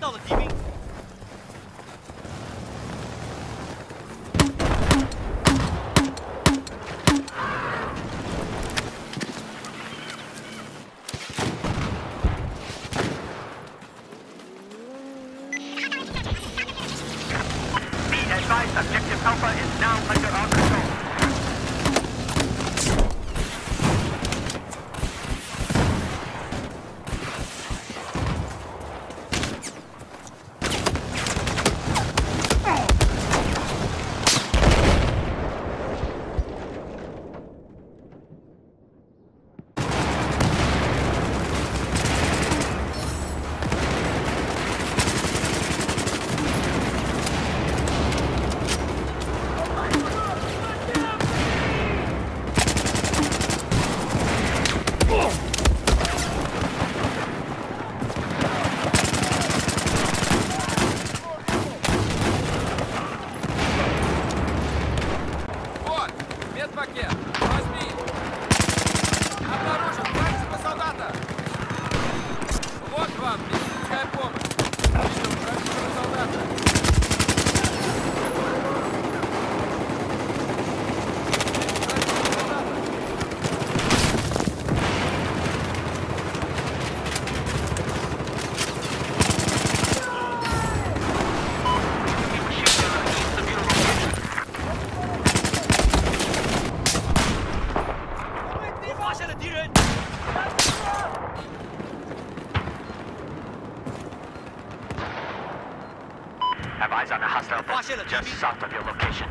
到了敌兵。 Be advised, objective Alpha is now under our control. Нет пакет! Возьми! Оборот! Have eyes on a hostile just south of your location.